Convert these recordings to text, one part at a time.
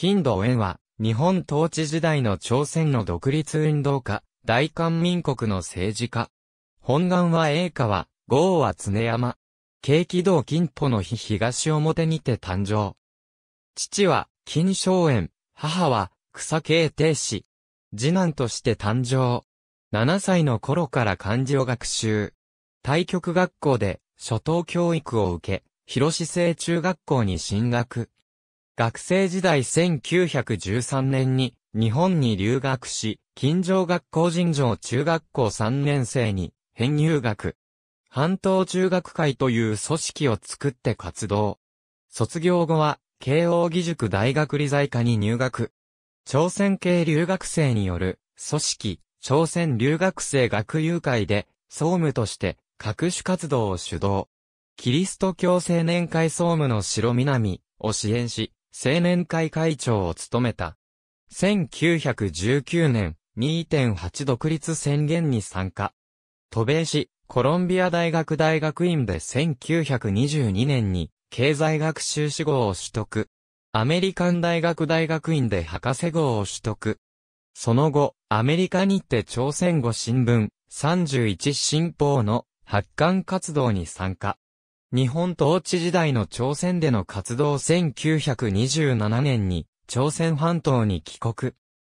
金土園は、日本統治時代の朝鮮の独立運動家、大韓民国の政治家。本願は栄川、豪は常山。景気道金歩の日東表にて誕生。父は、金正園、母は、草慶帝氏。次男として誕生。7歳の頃から漢字を学習。対局学校で初等教育を受け、広市制中学校に進学。学生時代1913年に日本に留学し、近城学校尋常中学校3年生に編入学。半島中学会という組織を作って活動。卒業後は、慶応義塾大学理財科に入学。朝鮮系留学生による組織、朝鮮留学生学友会で、総務として各種活動を主導。キリスト教青年会総務の白南を支援し、青年会会長を務めた。1919年、2.8独立宣言に参加。渡米し、コロンビア大学大学院で1922年に経済学修士号を取得。アメリカン大学大学院で博士号を取得。その後、アメリカにて朝鮮語新聞31新報の発刊活動に参加。日本統治時代の朝鮮での活動1927年に朝鮮半島に帰国。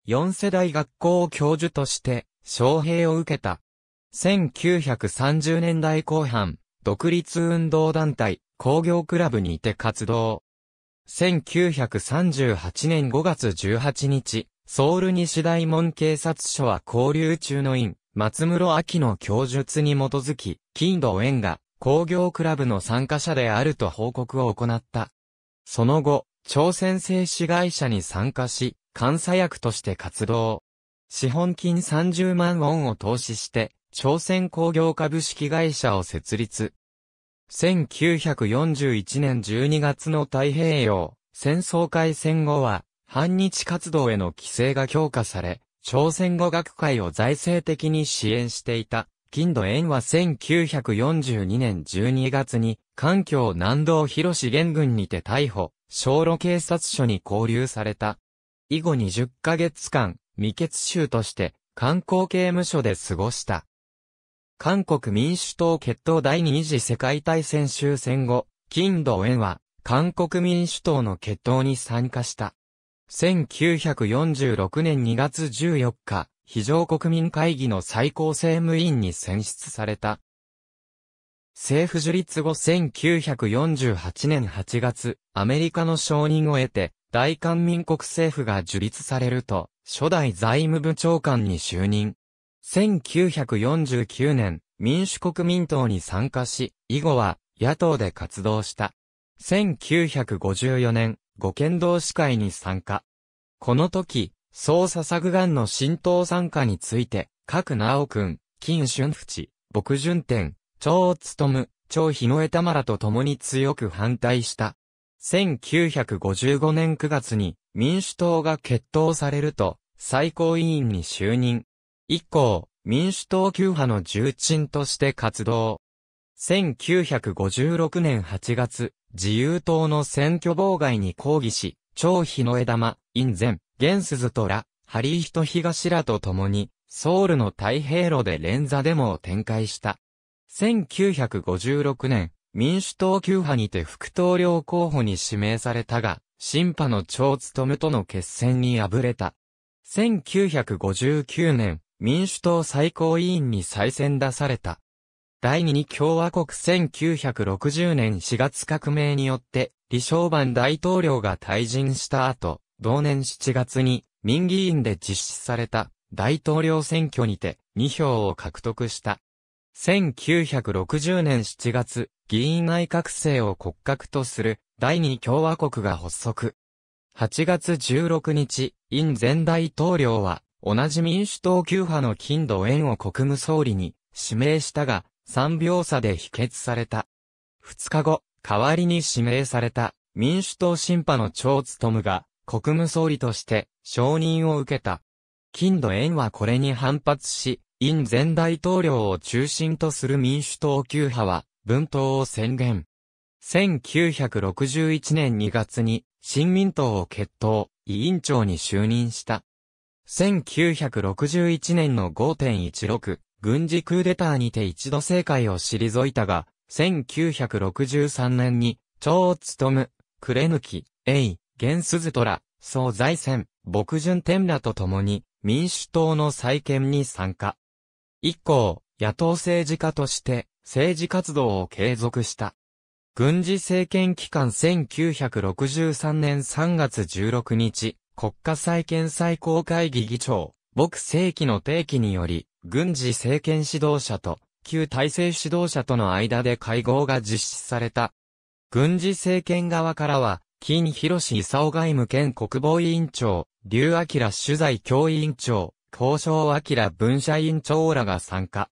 4世代学校教授として招聘を受けた。1930年代後半、独立運動団体工業クラブにて活動。1938年5月18日、ソウル西大門警察署は交流中の院、松室明の供述に基づき、金土園が工業クラブの参加者であると報告を行った。その後、朝鮮製紙会社に参加し、監査役として活動。資本金30万ウォンを投資して、朝鮮工業株式会社を設立。1941年12月の太平洋戦争開戦後は、反日活動への規制が強化され、朝鮮語学会を財政的に支援していた。金土園は1942年12月に、環境南道広市元軍にて逮捕、小路警察署に交流された。以後20ヶ月間、未決州として、観光刑務所で過ごした。韓国民主党決闘第二次世界大戦終戦後、金土園は、韓国民主党の決闘に参加した。1946年2月14日、非常国民会議の最高政務委員に選出された。政府樹立後1948年8月、アメリカの承認を得て、大韓民国政府が樹立されると、初代財務部長官に就任。1949年、民主国民党に参加し、以後は野党で活動した。1954年、五剣道司会に参加。この時、捜査作願の浸透参加について、各直君、金春淵、牧順天、張務、張日野江玉らと共に強く反対した。1955年9月に民主党が決闘されると最高委員に就任。以降、民主党旧派の重鎮として活動。1956年8月、自由党の選挙妨害に抗議し、張日の枝間、院前、玄鈴とら、ハリーヒト東らと共に、ソウルの太平路で連座デモを展開した。1956年、民主党旧派にて副統領候補に指名されたが、新派の超務との決戦に敗れた。1959年、民主党最高委員に再選出された。第二に共和国1960年4月革命によって、李承晩大統領が退陣した後、同年7月に民議員で実施された大統領選挙にて2票を獲得した。1960年7月、議員内閣制を骨格とする第二共和国が発足。8月16日、イン前大統領は同じ民主党旧派の金土園を国務総理に指名したが、3秒差で否決された。2日後、代わりに指名された民主党新派の超務が国務総理として承認を受けた。金土園はこれに反発し、イン前大統領を中心とする民主党旧派は分党を宣言。1961年2月に新民党を決闘、委員長に就任した。1961年の5.16軍事クーデターにて一度政界を退いたが、1963年に、長を務む、クレヌキ、エイ、ゲンスズトラ、総財戦、牧順天らと共に、民主党の再建に参加。以降、野党政治家として、政治活動を継続した。軍事政権期間1963年3月16日、国家再建最高会議議長、牧世紀の定期により、軍事政権指導者と、旧体制指導者との間で会合が実施された。軍事政権側からは、金広志勲外務兼国防委員長、劉明取材教委員長、交渉明文社委員長らが参加。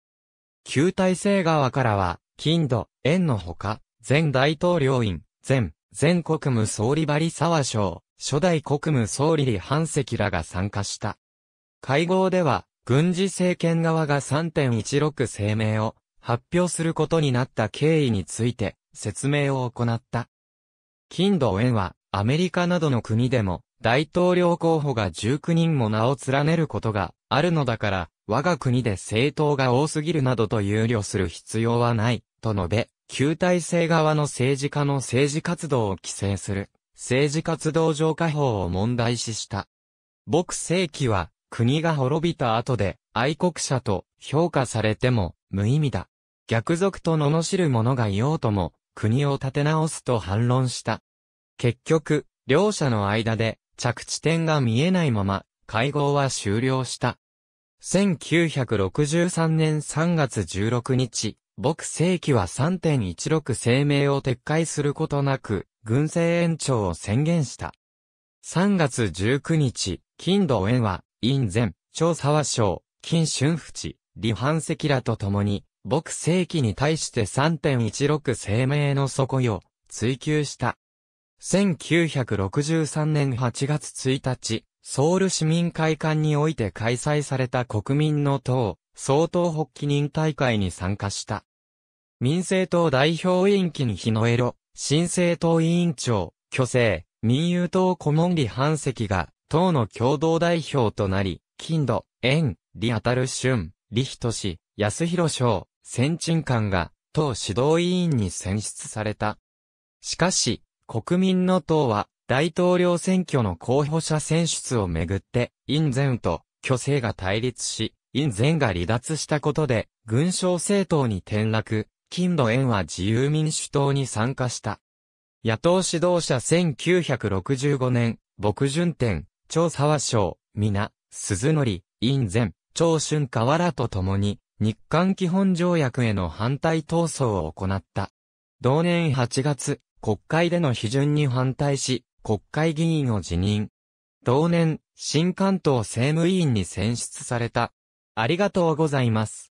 旧体制側からは、金土、円のほか、前大統領院、前、前国務総理バリ沢省、初代国務総理李半石らが参加した。会合では、軍事政権側が3.16声明を発表することになった経緯について説明を行った。金土円はアメリカなどの国でも大統領候補が19人も名を連ねることがあるのだから我が国で政党が多すぎるなどと憂慮する必要はないと述べ、旧体制側の政治家の政治活動を規制する政治活動上下法を問題視した。牧世紀は国が滅びた後で愛国者と評価されても無意味だ。逆賊と罵る者がいようとも国を立て直すと反論した。結局、両者の間で着地点が見えないまま会合は終了した。1963年3月16日、牧世紀は3.16声明を撤回することなく、軍政延長を宣言した。3月19日、金土園は、院前、長沢省、金春淵、李半石らと共に、牧世紀に対して3.16声明の底よ、追求した。1963年8月1日、ソウル市民会館において開催された国民の党、総統発起人大会に参加した。民政党代表委員期に日野江呂、新政党委員長、虚勢、民友党顧問李半石が、党の共同代表となり、金土、縁、李当たる春、李仁氏、安弘省、先鎮官が、党指導委員に選出された。しかし、国民の党は、大統領選挙の候補者選出をめぐって、インゼンと、虚勢が対立し、インゼンが離脱したことで、軍商政党に転落、金土園は自由民主党に参加した。野党指導者1965年、牧順天、長沢省、皆、鈴則、院前、長春河原と共に、日韓基本条約への反対闘争を行った。同年8月、国会での批准に反対し、国会議員を辞任。同年、新関東政務委員に選出された。ありがとうございます。